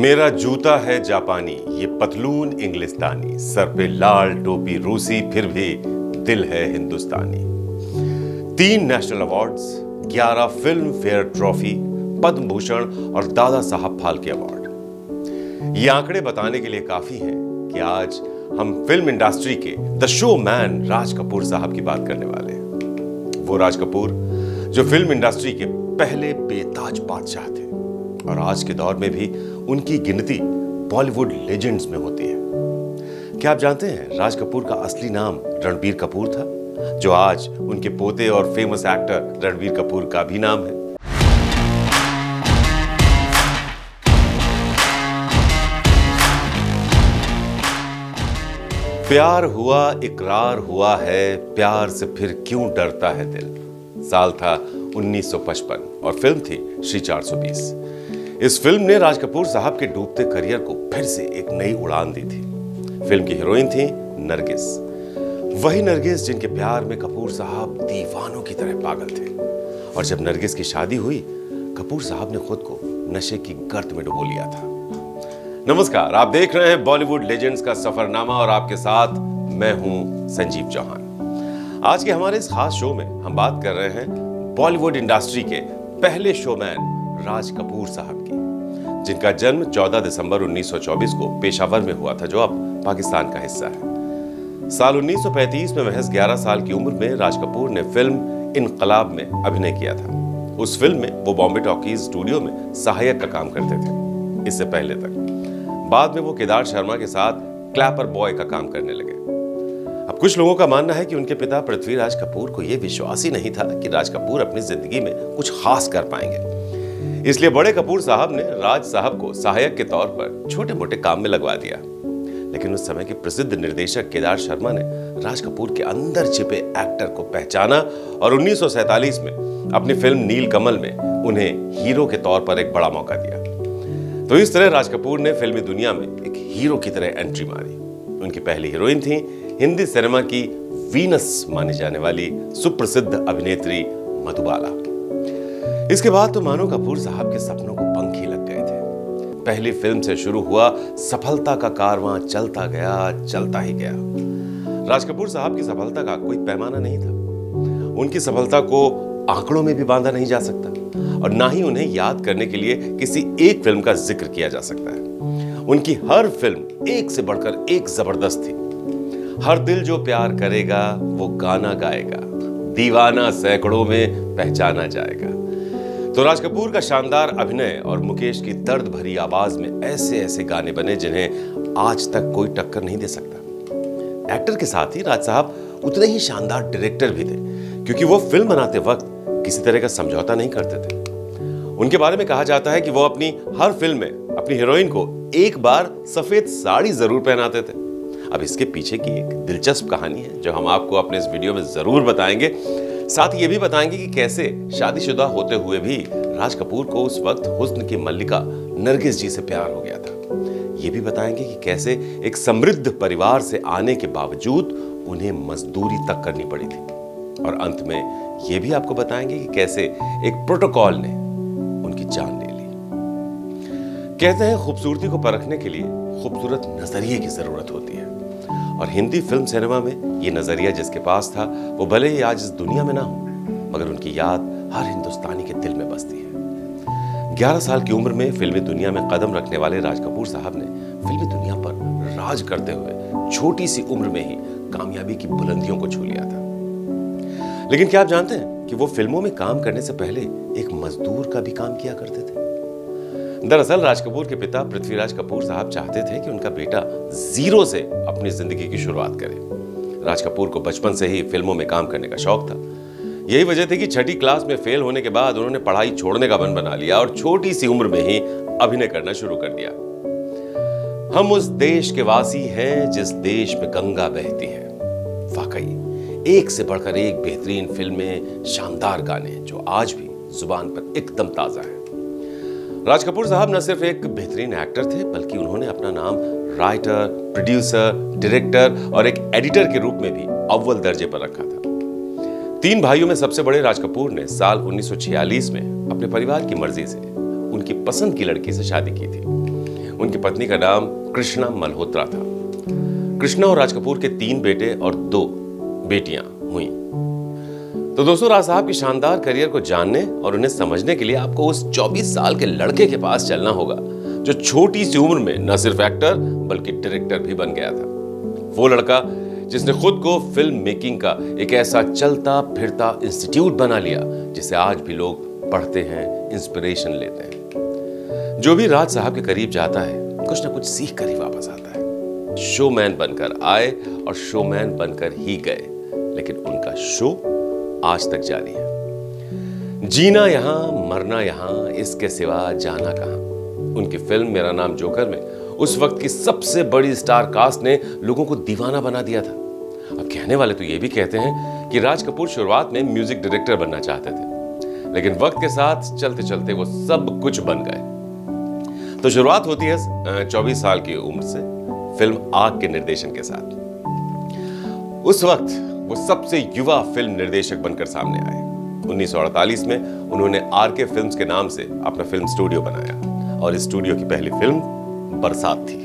मेरा जूता है जापानी, ये पतलून इंग्लिस्तानी। सर पे लाल टोपी रूसी, फिर भी दिल है हिंदुस्तानी। तीन नेशनल अवार्ड्स, ग्यारह Filmfare trophy Padma Bhushan और दादा साहब फाल्के अवार्ड। ये आंकड़े बताने के लिए काफ़ी हैं कि आज हम फ़िल्म इंडस्ट्री के the showman Raj Kapoor साहब की बात करने वाले हैं। वो राज कपूर, जो फ़िल्म इंडस्ट्री के पहले बेताज बादशाह थे। और आज के दौर में भी उनकी गिनती बॉलीवुड लेजेंड्स में होती है। क्या आप जानते हैं राज कपूर का असली नाम रणबीर कपूर था? जो आज उनके पोते और फ़ेमस एक्टर रणबीर कपूर का भी नाम है। प्यार हुआ, इकरार हुआ है, प्यार से फिर क्यों डरता है दिल? साल था 1955 और फ़िल्म थी श्री 420 इस फ़िल्म ने राज कपूर साहब के डूबते करियर को फिर से एक नई उड़ान दी थी। फ़िल्म की हीरोइन थी नरगिस। वही नरगिस जिनके प्यार में कपूर साहब दीवानों की तरह पागल थे। और जब नरगिस की शादी हुई, कपूर साहब ने खुद को नशे की गर्त में डुबो लिया था। नमस्कार, आप देख रहे हैं बॉलीवुड लेजेंड्स का सफरनामा और आपके साथ मैं हूँ संजीव चौहान। आज के हमारे इस खास शो में हम बात कर रहे हैं बॉलीवुड इंडस्ट्री के पहले शोमैन राज कपूर साहब की, जिनका जन्म 14 दिसंबर 1924 को पेशावर में हुआ था, जो अब पाकिस्तान का हिस्सा है। साल 1935 में महज 11 साल की उम्र में राज कपूर ने फ़िल्म इनकलाब में अभिनय किया था। उस फ़िल्म में वो बॉम्बे टॉकीज स्टूडियो में सहायक का काम करते थे। इससे पहले तक। बाद में वो केदार शर्मा के साथ क्लैपर बॉय का काम करने लगे। अब कुछ लोगों का मानना है कि उनके पिता पृथ्वीराज कपूर को यह विश्वास ही नहीं था कि राज कपूर अपनी ज़िंदगी में कुछ खास कर पाएँगे। इसलिए बड़े कपूर साहब ने राज साहब को सहायक के तौर पर छोटे मोटे काम में लगवा दिया। लेकिन उस समय के प्रसिद्ध निर्देशक केदार शर्मा ने राज कपूर के अंदर छिपे एक्टर को पहचाना और उन्नीस में अपनी फ़िल्म नील कमल में उन्हें हीरो के तौर पर एक बड़ा मौका दिया। तो इस तरह राज कपूर ने फिल्मी दुनिया में एक हीरो की तरह एंट्री मारी। उनकी पहली हीरोइन थी हिंदी सिनेमा की वीनस मानी जाने वाली सुप्रसिद्ध अभिनेत्री मधुबाला। इसके बाद तो मानो कपूर साहब के सपनों को पंख लग गए थे। पहली फ़िल्म से शुरू हुआ, सफलता का कारवां चलता गया, चलता ही गया। राज कपूर साहब की सफलता का कोई पैमाना नहीं था। उनकी सफलता को आंकड़ों में भी बांधा नहीं जा सकता और ना ही उन्हें याद करने के लिए किसी एक फ़िल्म का ज़िक्र किया जा सकता है। उनकी हर फ़िल्म एक से बढ़कर एक ज़बरदस्त थी। हर दिल जो प्यार करेगा, वो गाना गाएगा। दीवाना सैकड़ों में पहचाना जाएगा। तो राज कपूर का शानदार अभिनय और मुकेश की दर्द भरी आवाज़ में ऐसे ऐसे गाने बने जिन्हें आज तक कोई टक्कर नहीं दे सकता। एक्टर के साथ ही राज साहब उतने ही शानदार डायरेक्टर भी थे, क्योंकि वो फ़िल्म बनाते वक्त किसी तरह का समझौता नहीं करते थे। उनके बारे में कहा जाता है कि वो अपनी हर फ़िल्म में अपनी हीरोइन को एक बार सफ़ेद साड़ी ज़रूर पहनाते थे। अब इसके पीछे की एक दिलचस्प कहानी है, जो हम आपको अपने इस वीडियो में ज़रूर बताएँगे। साथ ये भी बताएँगे कि कैसे शादीशुदा होते हुए भी राज कपूर को उस वक्त हुस्न की मल्लिका नरगिस जी से प्यार हो गया था। ये भी बताएँगे कि कैसे एक समृद्ध परिवार से आने के बावजूद उन्हें मजदूरी तक करनी पड़ी थी। और अंत में ये भी आपको बताएँगे कि कैसे एक प्रोटोकॉल ने उनकी जान ले ली। कहते हैं, खूबसूरती को परखने के लिए खूबसूरत नज़रिए की ज़रूरत होती है। और हिंदी फ़िल्म सिनेमा में ये नज़रिया जिसके पास था, वो भले ही आज इस दुनिया में ना हो, मगर उनकी याद हर हिंदुस्तानी के दिल में बसती है। ग्यारह साल की उम्र में फिल्मी दुनिया में कदम रखने वाले राज कपूर साहब ने फिल्मी दुनिया पर राज करते हुए छोटी सी उम्र में ही कामयाबी की बुलंदियों को छू लिया था। लेकिन क्या आप जानते हैं कि वो फ़िल्मों में काम करने से पहले एक मजदूर का भी काम किया करते थे? दरअसल राज कपूर के पिता पृथ्वीराज कपूर साहब चाहते थे कि उनका बेटा ज़ीरो से अपनी ज़िंदगी की शुरुआत करें। राज कपूर को बचपन से ही फ़िल्मों में काम करने का शौक था। यही वजह थी कि छठी क्लास में फेल होने के बाद उन्होंने पढ़ाई छोड़ने का मन बना लिया और छोटी सी उम्र में ही अभिनय करना शुरू कर दिया। हम उस देश के वासी हैं जिस देश में गंगा बहती है। वाकई, एक से बढ़कर एक बेहतरीन फ़िल्में, शानदार गाने जो आज भी ज़ुबान पर एकदम ताज़ा है। राज कपूर साहब न सिर्फ़ एक बेहतरीन एक्टर थे, बल्कि उन्होंने अपना नाम राइटर प्रोड्यूसर डायरेक्टर और एक एडिटर के रूप में भी अव्वल दर्जे पर रखा था। तीन भाइयों में सबसे बड़े राज कपूर ने साल 1946 में अपने परिवार की मर्ज़ी से उनकी पसंद की लड़की से शादी की थी। उनकी पत्नी का नाम कृष्णा मल्होत्रा था। कृष्णा और राज कपूर के तीन बेटे और दो बेटियाँ हुई। तो दोस्तों, राज साहब की शानदार करियर को जानने और उन्हें समझने के लिए आपको उस 24 साल के लड़के के पास चलना होगा, जो छोटी सी उम्र में न सिर्फ़ एक्टर, बल्कि डायरेक्टर भी बन गया था। वो लड़का, जिसने खुद को फ़िल्म मेकिंग का एक ऐसा चलता फिरता इंस्टीट्यूट बना लिया, जिसे आज भी लोग पढ़ते हैं, इंस्पिरेशन लेते हैं। जो भी राज साहब के करीब जाता है, कुछ ना कुछ सीख कर ही वापस आता है। शोमैन बनकर आए और शोमैन बनकर ही गए, लेकिन उनका शो आज तक जारी है। जीना यहाँ, मरना यहाँ, इसके सिवा जाना कहाँ? उनकी फ़िल्म मेरा नाम जोकर में, उस वक्त की सबसे बड़ी स्टार कास्ट ने लोगों को दीवाना बना दिया था। अब कहने वाले तो ये भी कहते हैं कि राज कपूर शुरुआत में म्यूज़िक डायरेक्टर बनना चाहते थे, लेकिन वक्त के साथ चलते चलते वो सब कुछ बन गए। तो शुरुआत होती है चौबीस साल की उम्र से, फ़िल्म आग के निर्देशन के साथ। उस वक्त वो सबसे युवा फ़िल्म निर्देशक बनकर सामने आए। 1948 में उन्होंने आर के फ़िल्म के नाम से अपना फ़िल्म स्टूडियो बनाया और इस स्टूडियो की पहली फ़िल्म बरसात थी।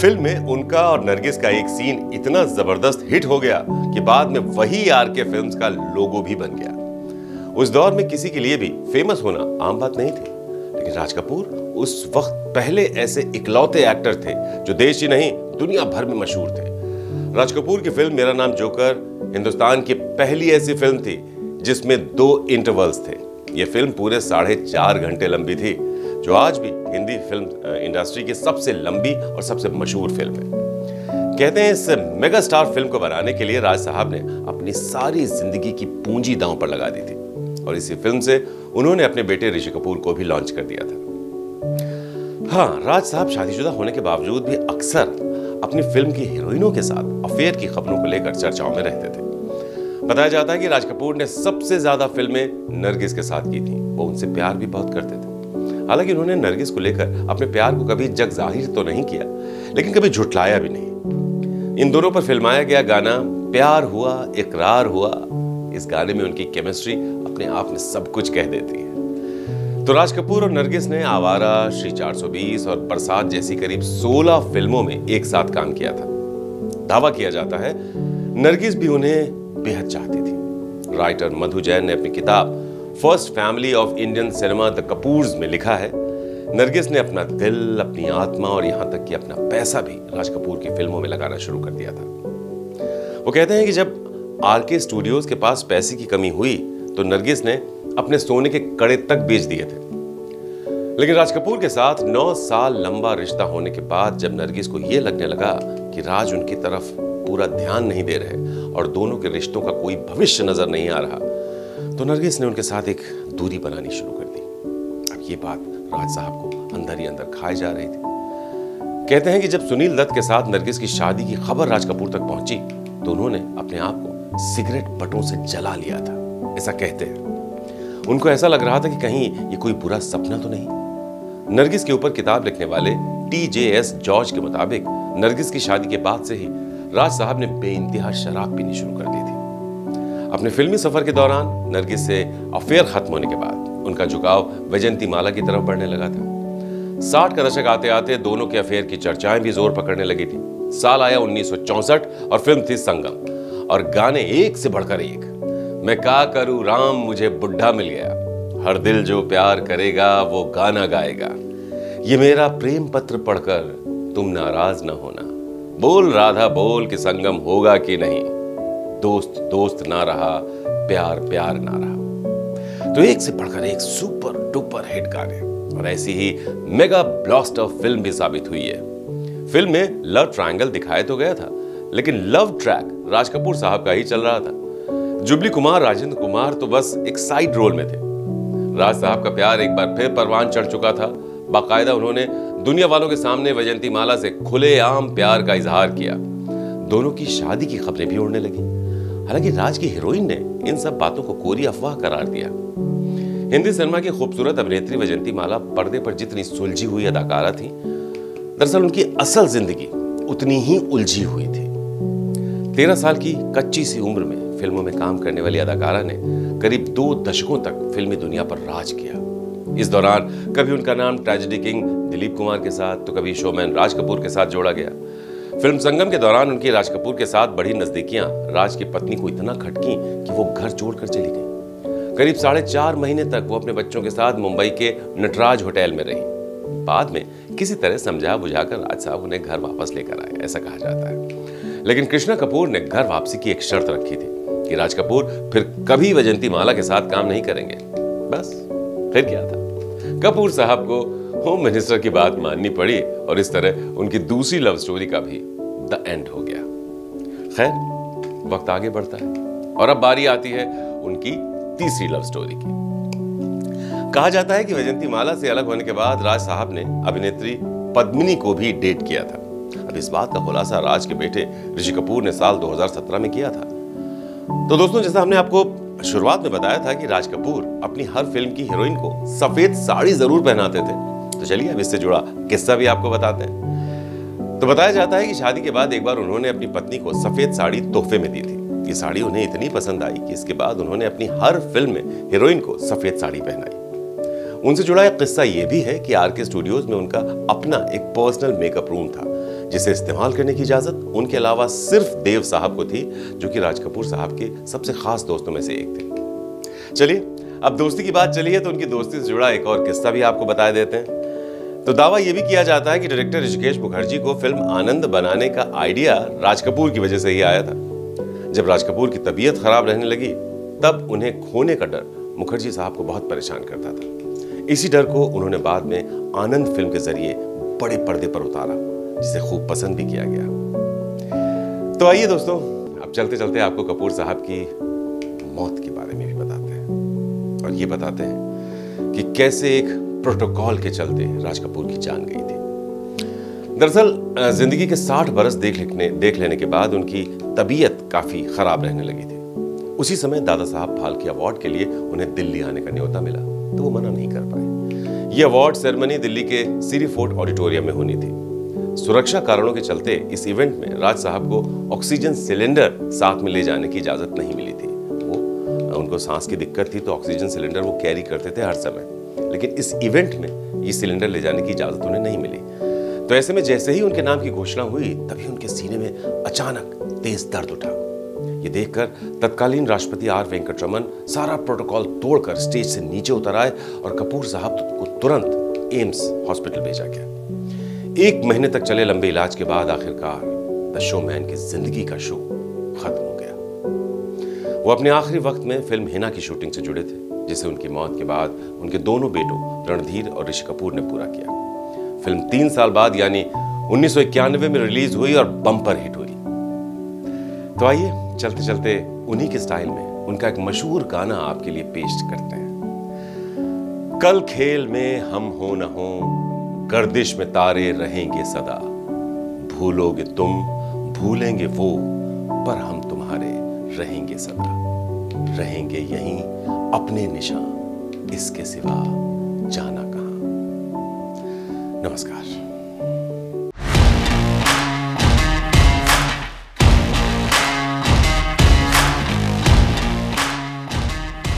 फ़िल्म में उनका और नरगिस का एक सीन इतना ज़बरदस्त हिट हो गया कि बाद में वही आर के फ़िल्म का लोगो भी बन गया। उस दौर में किसी के लिए भी फ़ेमस होना आम बात नहीं थी। लेकिन राज कपूर उस वक्त पहले ऐसे इकलौते एक्टर थे जो देश ही नहीं, दुनिया भर में मशहूर थे। राज कपूर की फ़िल्म मेरा नाम जोकर हिंदुस्तान की पहली ऐसी फ़िल्म थी, जिसमें दो इंटरवल्स थे। यह फ़िल्म पूरे साढ़े चार घंटे लंबी थी, जो आज भी हिंदी फ़िल्म इंडस्ट्री की सबसे लंबी और सबसे मशहूर फ़िल्म है। कहते हैं इस मेगा स्टार फ़िल्म को बनाने के लिए राज साहब ने अपनी सारी ज़िंदगी की पूंजी दांव पर लगा दी थी, और इसी फ़िल्म से उन्होंने अपने बेटे ऋषि कपूर को भी लॉन्च कर दिया था। हाँ राज साहब शादीशुदा होने के बावजूद भी अक्सर अपनी फ़िल्म की हीरोइनों के साथ अफेयर की खबरों को लेकर चर्चाओं में रहते थे। बताया जाता है कि राज कपूर ने सबसे ज़्यादा फ़िल्में नरगिस के साथ की थी, वो उनसे प्यार भी बहुत करते थे। हालाँकि उन्होंने नरगिस को लेकर अपने प्यार को कभी जग ज़ाहिर तो नहीं किया, लेकिन कभी झुटलाया भी नहीं। इन दोनों पर फिल्माया गया गाना, प्यार हुआ, इकरार हुआ, इस गाने में उनकी केमिस्ट्री अपने आप में सब कुछ कह देती है। तो राज कपूर और नरगिस ने आवारा, श्री 420 और बरसात जैसी करीब 16 फ़िल्मों में एक साथ काम किया था। दावा किया जाता है, नरगिस भी उन्हें बेहद चाहती थी। राइटर मधु जैन ने अपनी किताब first family of Indian cinema the Kapoors में लिखा है। नरगिस ने अपना दिल, अपनी आत्मा और यहाँ तक कि अपना पैसा भी राज कपूर की फ़िल्मों में लगाना शुरू कर दिया था। वो कहते हैं कि जब आर के स्टूडियोज के पास पैसे की कमी हुई तो नरगिस ने अपने सोने के कड़े तक बेच दिए थे। लेकिन राज कपूर के साथ नौ साल लंबा रिश्ता होने के बाद जब नरगिस को यह लगने लगा कि राज उनकी तरफ़ पूरा ध्यान नहीं दे रहे और दोनों के रिश्तों का कोई भविष्य नज़र नहीं आ रहा तो नरगिस ने उनके साथ एक दूरी बनानी शुरू कर दी। अब ये बात राज साहब को अंदर ही अंदर खाए जा रही थी। कहते हैं कि जब सुनील दत्त के साथ नरगिस की शादी की खबर राज कपूर तक पहुँची तो उन्होंने अपने आप को सिगरेट बटों से जला लिया था। ऐसा कहते हैं। उनको ऐसा लग रहा था कि कहीं ये कोई बुरा सपना तो नहीं। नरगिस के ऊपर किताब लिखने वाले टी जे एस जॉर्ज के मुताबिक नरगिस की शादी के बाद से ही राज साहब ने बेइंतहा शराब पीनी शुरू कर दी थी। अपने फिल्मी सफ़र के दौरान नरगिस से अफेयर खत्म होने के बाद उनका झुकाव वैजंती माला की तरफ़ बढ़ने लगा था। साठ का दशक आते आते दोनों के अफेयर की चर्चाएँ भी ज़ोर पकड़ने लगी थी। साल आया उन्नीस और फ़िल्म थी संगम, और गाने एक से बढ़कर एक। मैं का करूँ? राम मुझे बुढ़ा मिल गया। हर दिल जो प्यार करेगा, वो गाना गाएगा। ये मेरा प्रेम पत्र पढ़कर तुम नाराज़ ना होना। बोल राधा, बोल कि संगम होगा कि नहीं। दोस्त दोस्त ना रहा, प्यार प्यार ना रहा। तो एक से पढ़कर एक सुपर डुपर हिट गाने। और ऐसी ही मेगा ब्लास्टर फ़िल्म भी साबित हुई है। फ़िल्म में लव ट्रायंगल दिखाया तो गया था, लेकिन लव ट्रैक राज कपूर साहब का ही चल रहा था। जुबली कुमार, राजेंद्र कुमार तो बस एक साइड रोल में थे। राज साहब का प्यार एक बार फिर परवान चढ़ चुका था। बाकायदा उन्होंने दुनिया वालों के सामने वैजंती माला से खुले आम प्यार का इजहार किया। दोनों की शादी की खबरें भी उड़ने लगी। हालाँकि राज की हीरोइन ने इन सब बातों को कोरी अफवाह करार दिया। हिंदी सिनेमा की खूबसूरत अभिनेत्री वैजंती माला पर्दे पर जितनी सुलझी हुई अदाकारा थी, दरअसल उनकी असल ज़िंदगी उतनी ही उलझी हुई थी। तेरह साल की कच्ची सी उम्र में फ़िल्मों में काम करने वाली अदाकारा ने करीब दो दशकों तक फिल्मी दुनिया पर राज किया। इस दौरान कभी उनका नाम ट्रेजेडी किंग दिलीप कुमार के साथ तो कभी शोमैन राज कपूर के साथ जोड़ा गया। फ़िल्म संगम के दौरान उनकी राज कपूर के साथ बड़ी नजदीकियाँ राज की पत्नी को इतना खटकी कि वो घर छोड़कर चली गई। करीब साढ़े चार महीने तक वो अपने बच्चों के साथ मुंबई के नटराज होटल में रही। बाद में किसी तरह समझा बुझाकर राज साहब उन्हें घर वापस लेकर आए, ऐसा कहा जाता है। लेकिन कृष्णा कपूर ने घर वापसी की एक शर्त रखी थी। कि राज कपूर फिर कभी वजंती माला के साथ काम नहीं करेंगे। बस, फिर क्या था? कपूर साहब को होम मिनिस्टर की बात माननी पड़ी और इस तरह उनकी दूसरी लव स्टोरी का भी द एंड हो गया। खैर, वक्त आगे बढ़ता है और अब बारी आती है उनकी तीसरी लव स्टोरी की। कहा जाता है कि वैजंती माला से अलग होने के बाद राज साहब ने अभिनेत्री पद्मिनी को भी डेट किया था। अब इस बात का खुलासा राज के बेटे ऋषि कपूर ने साल 2017 में किया था। तो दोस्तों, जैसा हमने आपको शुरुआत में बताया था कि राज कपूर अपनी हर फ़िल्म की हीरोइन को सफ़ेद साड़ी ज़रूर पहनाते थे। तो चलिए अब इससे जुड़ा किस्सा भी आपको बताते हैं। तो बताया जाता है कि शादी के बाद एक बार उन्होंने अपनी पत्नी को सफ़ेद साड़ी तोहफे में दी थी। ये साड़ी उन्हें इतनी पसंद आई कि इसके बाद उन्होंने अपनी हर फ़िल्म में हीरोइन को सफ़ेद साड़ी पहनाई। उनसे जुड़ा एक किस्सा यह भी है कि आर के स्टूडियोज में उनका अपना एक पर्सनल मेकअप रूम था। जिसे इस्तेमाल करने की इजाज़त, उनके अलावा सिर्फ़ देव साहब को थी, जो कि राज कपूर साहब के सबसे खास दोस्तों में से एक थे। चलिए, अब दोस्ती की बात चली है तो उनकी दोस्ती से जुड़ा एक और किस्सा भी आपको बता देते हैं। तो दावा यह भी किया जाता है कि डायरेक्टर ऋषिकेश मुखर्जी को फ़िल्म आनंद बनाने का आइडिया राज कपूर की वजह से ही आया था। जब राज कपूर की तबीयत खराब रहने लगी, तब उन्हें खोने का डर मुखर्जी साहब को बहुत परेशान करता था। इसी डर को उन्होंने बाद में आनंद फ़िल्म के ज़रिए बड़े पर्दे पर उतारा। जिसे खूब पसंद भी किया गया। तो आइए दोस्तों, अब चलते चलते आपको कपूर साहब की मौत के बारे में भी बताते हैं। और ये बताते हैं कि कैसे एक प्रोटोकॉल के चलते राज कपूर की जान गई थी। दरअसल ज़िंदगी के 60 बरस देख लेने देख लेने के बाद उनकी तबीयत काफ़ी खराब रहने लगी थी। उसी समय दादा साहब फाल्के अवार्ड के लिए उन्हें दिल्ली आने का न्योता मिला तो वो मना नहीं कर पाए। ये अवार्ड सेरेमनी दिल्ली के सीरी फोर्ट ऑडिटोरियम में होनी थी। सुरक्षा कारणों के चलते इस इवेंट में राज साहब को ऑक्सीजन सिलेंडर साथ में ले जाने की इजाज़त नहीं मिली थी। वो उनको सांस की दिक्कत थी तो ऑक्सीजन सिलेंडर वो कैरी करते थे हर समय। लेकिन इस इवेंट में ये सिलेंडर ले जाने की इजाज़त उन्हें नहीं मिली। तो ऐसे में जैसे ही उनके नाम की घोषणा हुई, तभी उनके सीने में अचानक तेज दर्द उठा। ये देखकर तत्कालीन राष्ट्रपति आर वेंकटरमन सारा प्रोटोकॉल तोड़कर स्टेज से नीचे उतर आए और कपूर साहब को तुरंत एम्स हॉस्पिटल भेजा गया। एक महीने तक चले लंबे इलाज के बाद आखिरकार द शो मैन की ज़िंदगी का शो खत्म हो गया। वो अपने आखिरी वक्त में फ़िल्म हिना की शूटिंग से जुड़े थे, जिसे उनकी मौत के बाद उनके दोनों बेटों रणधीर और ऋषि कपूर ने पूरा किया। फ़िल्म तीन साल बाद, यानी उन्नीस सौ इक्यानवे में रिलीज़ हुई और बम्पर हिट हुई। तो आइए चलते चलते उन्हीं के स्टाइल में उनका एक मशहूर गाना आपके लिए पेश करते हैं। कल खेल में हम हो न हो गर्दिश में तारे रहेंगे सदा। भूलोगे तुम, भूलेंगे वो, पर हम तुम्हारे रहेंगे सदा। रहेंगे यहीं अपने निशान, इसके सिवा जाना कहा? नमस्कार।